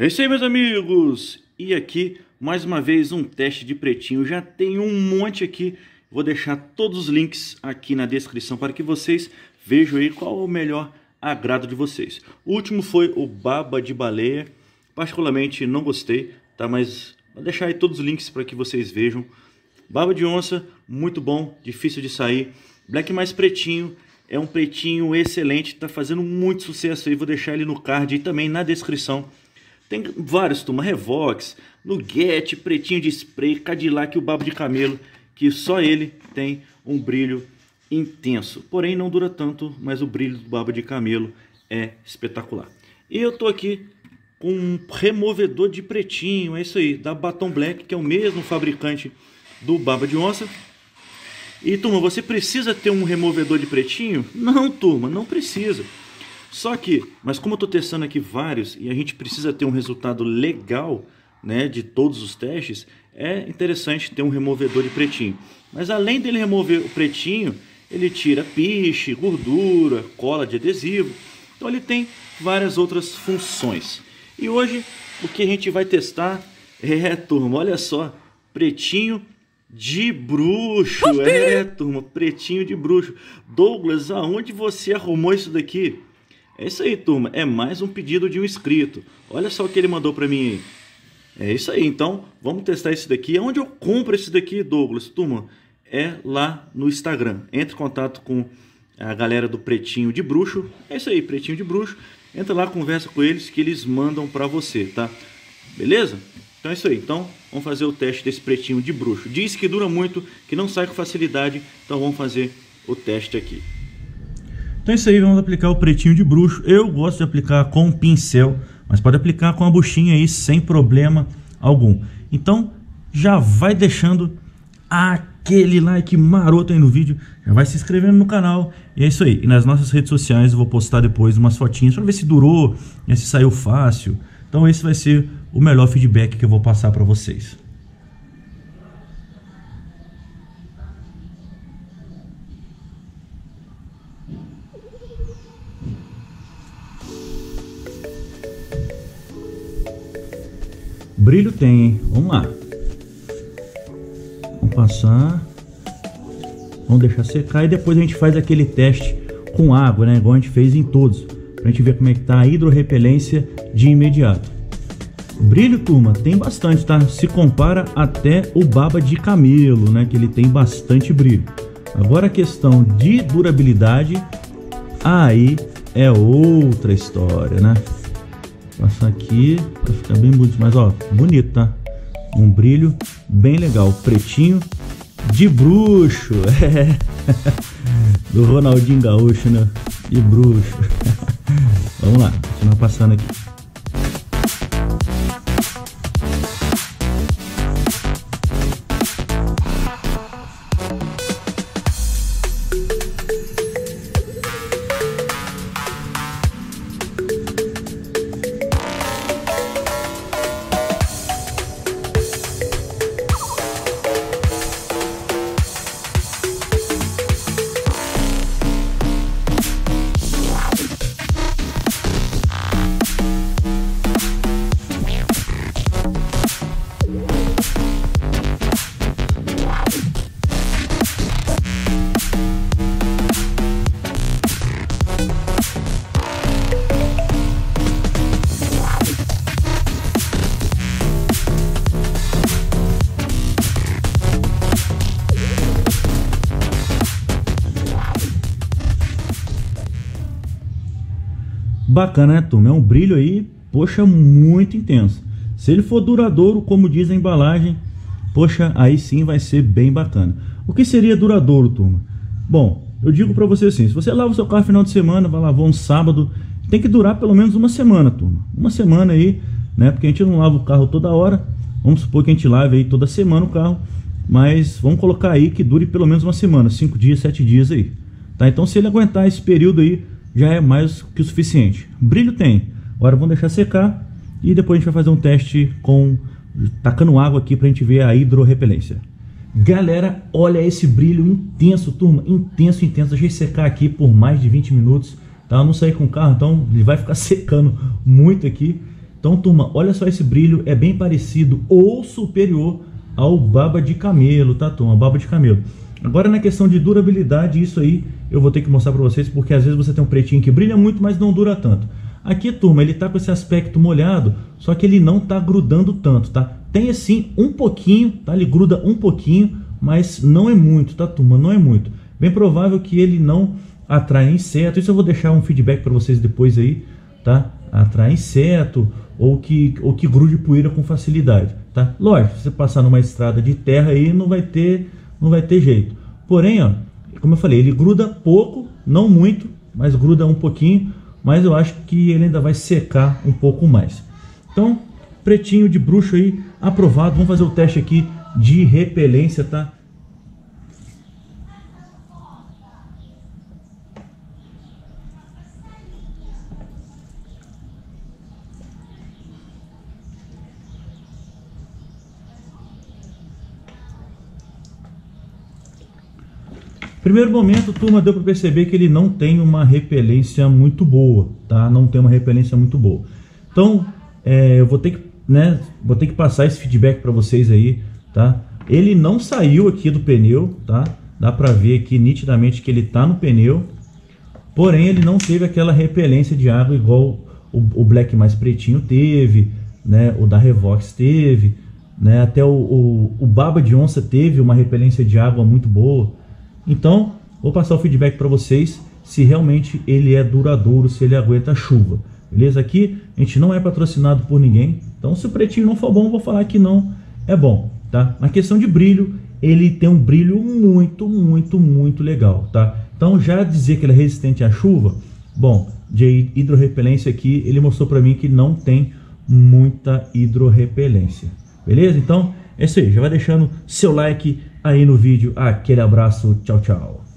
É isso aí, meus amigos! E aqui, mais uma vez, um teste de pretinho. Já tem um monte aqui. Vou deixar todos os links aqui na descrição para que vocês vejam aí qual o melhor agrado de vocês. O último foi o baba de baleia. Particularmente não gostei, tá? Mas vou deixar aí todos os links para que vocês vejam. Baba de onça, muito bom, difícil de sair. Black mais pretinho, é um pretinho excelente, está fazendo muito sucesso aí. Vou deixar ele no card e também na descrição tem vários, turma, Revox, Nugget, Pretinho de Spray, Cadillac e o Babo de Camelo, que só ele tem um brilho intenso. Porém, não dura tanto, mas o brilho do Babo de Camelo é espetacular. E eu tô aqui com um removedor de pretinho, é isso aí, da Baton Black, que é o mesmo fabricante do Baba de Onça. E turma, você precisa ter um removedor de pretinho? Não, turma, não precisa. Só que, mas como eu estou testando aqui vários e a gente precisa ter um resultado legal né, de todos os testes, é interessante ter um removedor de pretinho. Mas além dele remover o pretinho, ele tira piche, gordura, cola de adesivo. Então ele tem várias outras funções. E hoje o que a gente vai testar é, turma, olha só, pretinho de bruxo. É, turma, pretinho de bruxo. Douglas, aonde você arrumou isso daqui? É isso aí, turma. É mais um pedido de um inscrito. Olha só o que ele mandou para mim aí. É isso aí. Então, vamos testar esse daqui. Onde eu compro esse daqui, Douglas? Turma, é lá no Instagram. Entre em contato com a galera do Pretinho de Bruxo. É isso aí, Pretinho de Bruxo. Entra lá, conversa com eles que eles mandam para você, tá? Beleza? Então é isso aí. Então, vamos fazer o teste desse Pretinho de Bruxo. Diz que dura muito, que não sai com facilidade. Então, vamos fazer o teste aqui. Então é isso aí, vamos aplicar o pretinho de bruxo. Eu gosto de aplicar com um pincel, mas pode aplicar com a buchinha aí sem problema algum. Então já vai deixando aquele like maroto aí no vídeo, já vai se inscrevendo no canal. E é isso aí. E nas nossas redes sociais eu vou postar depois umas fotinhas para ver se durou, né, se saiu fácil. Então esse vai ser o melhor feedback que eu vou passar para vocês. Brilho tem, hein? Vamos lá. Vamos passar. Vamos deixar secar e depois a gente faz aquele teste com água, né? Igual a gente fez em todos. Pra gente ver como é que tá a hidrorrepelência de imediato. Brilho, turma, tem bastante, tá? Se compara até o baba de camelo, né? Que ele tem bastante brilho. Agora a questão de durabilidade, aí é outra história, né? Passar aqui para ficar bem bonito. Mas ó, bonito, tá? Um brilho bem legal. Pretinho de bruxo. É. Do Ronaldinho Gaúcho, né? De bruxo. Vamos lá, continuar passando aqui. Bacana, né, turma? É um brilho aí, poxa, muito intenso. Se ele for duradouro, como diz a embalagem, poxa, aí sim vai ser bem bacana. O que seria duradouro, turma? Bom, eu digo para você assim, se você lava o seu carro no final de semana, vai lavar um sábado, tem que durar pelo menos uma semana, turma. Uma semana aí, né? Porque a gente não lava o carro toda hora. Vamos supor que a gente lave aí toda semana o carro, mas vamos colocar aí que dure pelo menos uma semana, cinco dias, sete dias aí. Tá? Então se ele aguentar esse período aí, já é mais que o suficiente. Brilho tem. Agora vamos deixar secar e depois a gente vai fazer um teste com tacando água aqui para a gente ver a hidrorrepelência. Galera, olha esse brilho intenso, turma, intenso, intenso. Deixei secar aqui por mais de 20 minutos, tá? Eu não saí com o carro, então ele vai ficar secando muito aqui. Então, turma, olha só esse brilho, é bem parecido ou superior ao baba de camelo, tá, turma? Baba de camelo. Agora, na questão de durabilidade, isso aí eu vou ter que mostrar para vocês, porque às vezes você tem um pretinho que brilha muito, mas não dura tanto. Aqui, turma, ele tá com esse aspecto molhado, só que ele não tá grudando tanto, tá? Tem assim um pouquinho, tá? Ele gruda um pouquinho, mas não é muito, tá, turma? Não é muito. Bem provável que ele não atrai inseto. Isso eu vou deixar um feedback para vocês depois aí, tá? Atrai inseto ou que, ou que grude poeira com facilidade, tá? Lógico, se você passar numa estrada de terra aí não vai ter, não vai ter jeito. Porém, ó, como eu falei, ele gruda pouco, não muito, mas gruda um pouquinho, mas eu acho que ele ainda vai secar um pouco mais. Então, pretinho de bruxo aí, aprovado. Vamos fazer o teste aqui de repelência, tá? Primeiro momento, turma, deu para perceber que ele não tem uma repelência muito boa, tá? Não tem uma repelência muito boa. Então, é, eu vou ter que, né, vou ter que passar esse feedback para vocês aí, tá? Ele não saiu aqui do pneu, tá? Dá para ver aqui nitidamente que ele tá no pneu. Porém, ele não teve aquela repelência de água igual o, o Black mais pretinho teve, né? O da Revox teve, né? Até o, o, o Baba de Onça teve uma repelência de água muito boa. Então, vou passar o feedback para vocês se realmente ele é duradouro, se ele aguenta a chuva. Beleza? Aqui a gente não é patrocinado por ninguém. Então, se o pretinho não for bom, vou falar que não é bom, tá? Na questão de brilho, ele tem um brilho muito, muito, muito legal, tá? Então, já dizer que ele é resistente à chuva, bom, de hidrorrepelência aqui, ele mostrou para mim que não tem muita hidrorrepelência. Beleza? Então, é isso aí. Já vai deixando seu like, aí no vídeo. Aquele abraço, tchau, tchau.